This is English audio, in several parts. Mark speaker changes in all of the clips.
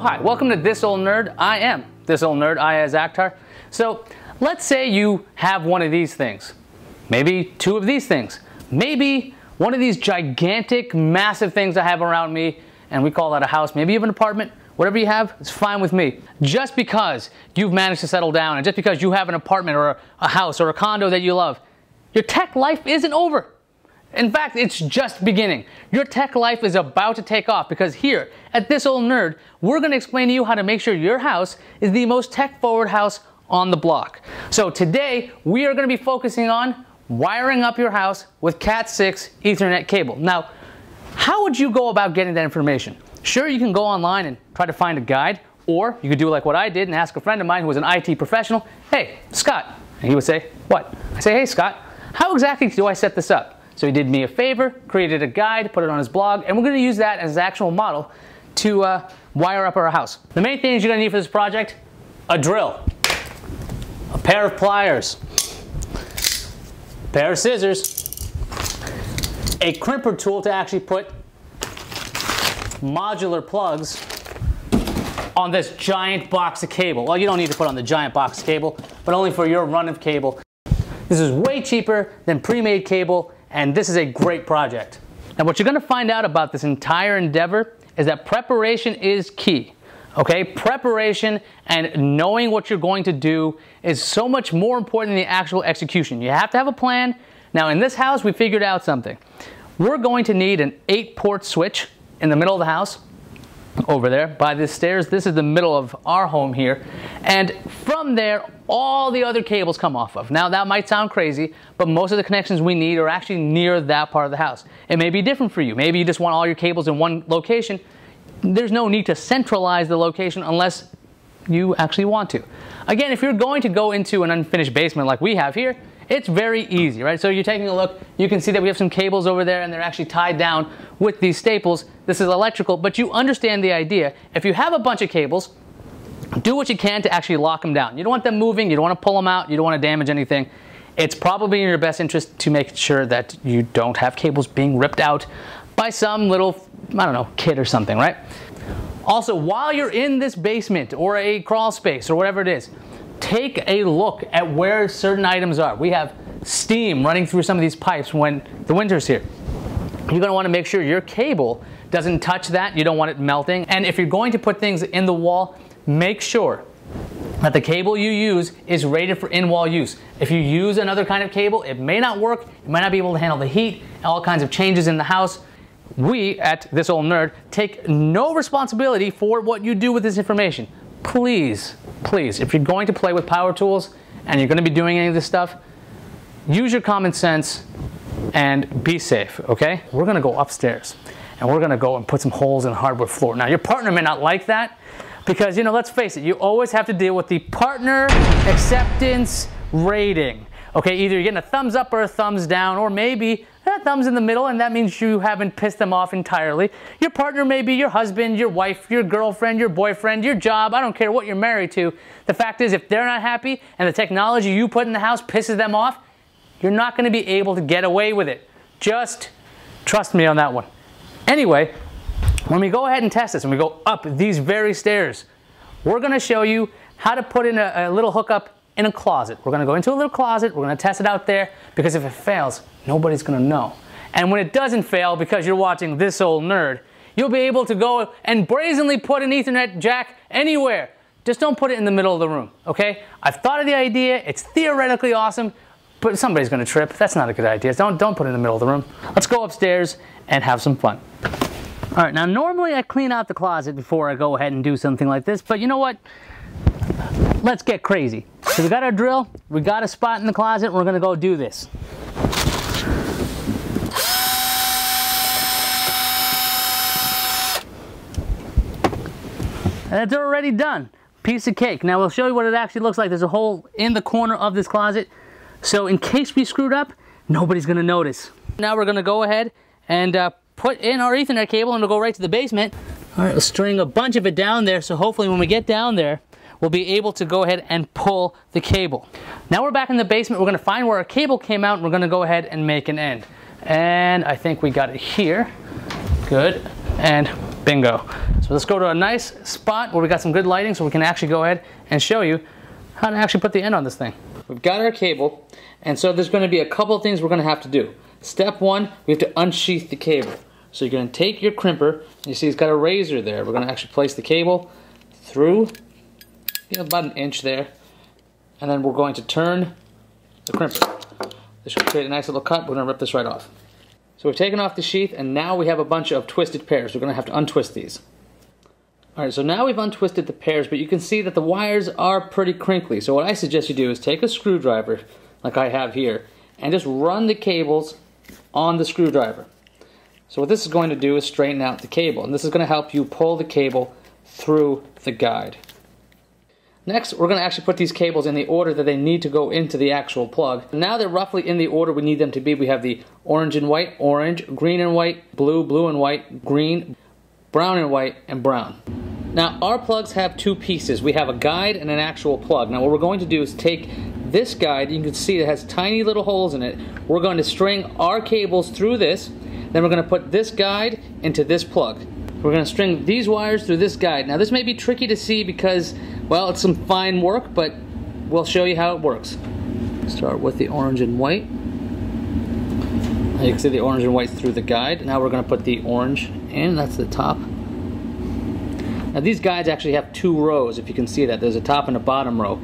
Speaker 1: hi, welcome to This Old Nerd. I am This Old Nerd, Iyaz Akhtar. So let's say you have one of these things. Maybe two of these things. Maybe one of these gigantic, massive things I have around me, and we call that a house. Maybe you have an apartment. Whatever you have, it's fine with me. Just because you've managed to settle down and just because you have an apartment or a house or a condo that you love, your tech life isn't over. In fact, it's just beginning. Your tech life is about to take off because here at This Old Nerd, we're going to explain to you how to make sure your house is the most tech forward house on the block. So today, we are going to be focusing on wiring up your house with Cat 6 Ethernet cable. Now, how would you go about getting that information? Sure, you can go online and try to find a guide, or you could do like what I did and ask a friend of mine who was an IT professional, hey, Scott. And he would say, what? I say, hey, Scott, how exactly do I set this up? So he did me a favor, created a guide, put it on his blog, and we're going to use that as the actual model to uh, wire up our house. The main things you're to need for this project, a drill, a pair of pliers, a pair of scissors, a crimper tool to actually put modular plugs on this giant box of cable. Well, you don't need to put on the giant box cable, but only for your run of cable. This is way cheaper than pre-made cable and this is a great project. Now what you're gonna find out about this entire endeavor is that preparation is key. Okay, preparation and knowing what you're going to do is so much more important than the actual execution. You have to have a plan. Now in this house, we figured out something. We're going to need an eight port switch in the middle of the house over there by the stairs. This is the middle of our home here. And from there, all the other cables come off of. Now that might sound crazy, but most of the connections we need are actually near that part of the house. It may be different for you. Maybe you just want all your cables in one location. There's no need to centralize the location unless you actually want to. Again, if you're going to go into an unfinished basement like we have here, it's very easy, right? So you're taking a look, you can see that we have some cables over there and they're actually tied down with these staples. This is electrical, but you understand the idea. If you have a bunch of cables, do what you can to actually lock them down. You don't want them moving, you don't want to pull them out, you don't want to damage anything. It's probably in your best interest to make sure that you don't have cables being ripped out by some little, I don't know, kid or something, right? Also, while you're in this basement or a crawl space or whatever it is, take a look at where certain items are. We have steam running through some of these pipes when the winter's here. You're gonna wanna make sure your cable doesn't touch that. You don't want it melting. And if you're going to put things in the wall, make sure that the cable you use is rated for in-wall use. If you use another kind of cable, it may not work, it might not be able to handle the heat, all kinds of changes in the house. We at This Old Nerd take no responsibility for what you do with this information please, please, if you're going to play with power tools and you're going to be doing any of this stuff, use your common sense and be safe, okay? We're going to go upstairs and we're going to go and put some holes in the hardwood floor. Now, your partner may not like that because, you know, let's face it, you always have to deal with the partner acceptance rating. Okay, either you're getting a thumbs up or a thumbs down, or maybe that thumb's in the middle, and that means you haven't pissed them off entirely. Your partner may be your husband, your wife, your girlfriend, your boyfriend, your job. I don't care what you're married to. The fact is, if they're not happy and the technology you put in the house pisses them off, you're not going to be able to get away with it. Just trust me on that one. Anyway, when we go ahead and test this, and we go up these very stairs, we're going to show you how to put in a, a little hookup in a closet. We're gonna go into a little closet, we're gonna test it out there, because if it fails, nobody's gonna know. And when it doesn't fail, because you're watching this old nerd, you'll be able to go and brazenly put an ethernet jack anywhere. Just don't put it in the middle of the room, okay? I've thought of the idea, it's theoretically awesome, but somebody's gonna trip. That's not a good idea. Don't, don't put it in the middle of the room. Let's go upstairs and have some fun. All right, now normally I clean out the closet before I go ahead and do something like this, but you know what? let's get crazy. So we got our drill, we got a spot in the closet, we're gonna go do this. And it's already done. Piece of cake. Now we'll show you what it actually looks like. There's a hole in the corner of this closet. So in case we screwed up, nobody's gonna notice. Now we're gonna go ahead and uh, put in our ethernet cable and it'll go right to the basement. All right, let's string a bunch of it down there so hopefully when we get down there, we'll be able to go ahead and pull the cable. Now we're back in the basement. We're gonna find where our cable came out and we're gonna go ahead and make an end. And I think we got it here. Good. And Bingo. So let's go to a nice spot where we got some good lighting so we can actually go ahead and show you how to actually put the end on this thing. We've got our cable, and so there's going to be a couple of things we're going to have to do. Step one, we have to unsheath the cable. So you're going to take your crimper, you see it's got a razor there. We're going to actually place the cable through, about an inch there, and then we're going to turn the crimper. This should create a nice little cut. We're going to rip this right off. So we've taken off the sheath, and now we have a bunch of twisted pairs. We're going to have to untwist these. All right, so now we've untwisted the pairs, but you can see that the wires are pretty crinkly. So what I suggest you do is take a screwdriver, like I have here, and just run the cables on the screwdriver. So what this is going to do is straighten out the cable, and this is going to help you pull the cable through the guide. Next, we're going to actually put these cables in the order that they need to go into the actual plug. Now they're roughly in the order we need them to be. We have the orange and white, orange, green and white, blue, blue and white, green, brown and white, and brown. Now, our plugs have two pieces. We have a guide and an actual plug. Now, what we're going to do is take this guide, you can see it has tiny little holes in it. We're going to string our cables through this, then we're going to put this guide into this plug. We're going to string these wires through this guide. Now this may be tricky to see because, well, it's some fine work, but we'll show you how it works. Start with the orange and white. You can see the orange and white through the guide. Now we're going to put the orange in, that's the top. Now these guides actually have two rows, if you can see that. There's a top and a bottom row.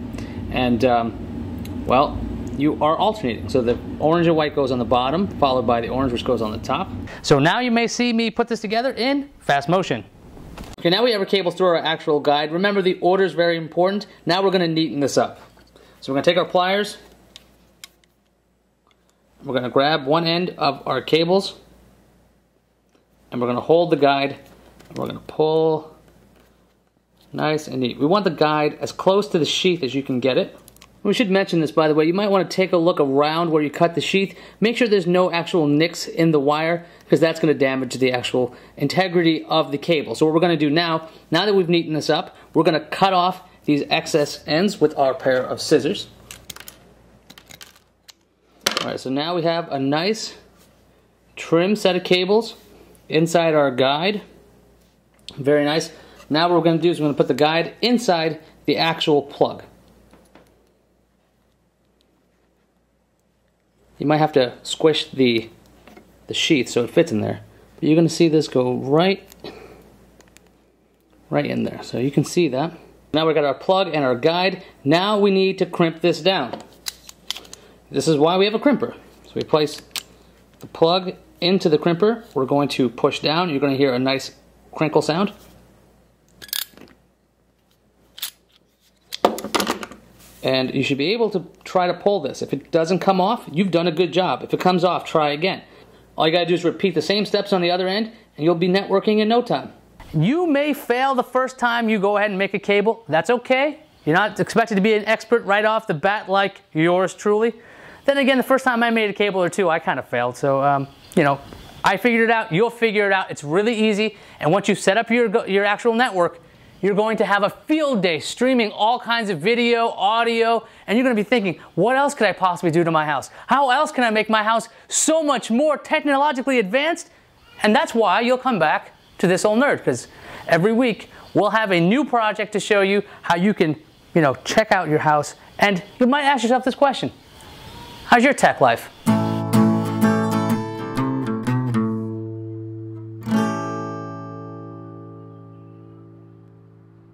Speaker 1: And, um, well, you are alternating. So the orange and white goes on the bottom, followed by the orange which goes on the top. So now you may see me put this together in fast motion. Okay, now we have our cables through our actual guide. Remember the order is very important. Now we're gonna neaten this up. So we're gonna take our pliers, we're gonna grab one end of our cables, and we're gonna hold the guide, and we're gonna pull nice and neat. We want the guide as close to the sheath as you can get it. We should mention this, by the way. You might want to take a look around where you cut the sheath. Make sure there's no actual nicks in the wire because that's going to damage the actual integrity of the cable. So what we're going to do now, now that we've neatened this up, we're going to cut off these excess ends with our pair of scissors. Alright, so now we have a nice trim set of cables inside our guide. Very nice. Now what we're going to do is we're going to put the guide inside the actual plug. You might have to squish the, the sheath so it fits in there. But you're going to see this go right, right in there. So you can see that. Now we've got our plug and our guide. Now we need to crimp this down. This is why we have a crimper. So we place the plug into the crimper. We're going to push down. You're going to hear a nice crinkle sound. And you should be able to try to pull this. If it doesn't come off, you've done a good job. If it comes off, try again. All you gotta do is repeat the same steps on the other end, and you'll be networking in no time. You may fail the first time you go ahead and make a cable. That's okay. You're not expected to be an expert right off the bat like yours truly. Then again, the first time I made a cable or two, I kind of failed. So, um, you know, I figured it out. You'll figure it out. It's really easy. And once you set up your, your actual network, you're going to have a field day streaming all kinds of video, audio, and you're going to be thinking, what else could I possibly do to my house? How else can I make my house so much more technologically advanced? And that's why you'll come back to this old nerd, because every week we'll have a new project to show you how you can, you know, check out your house. And you might ask yourself this question How's your tech life?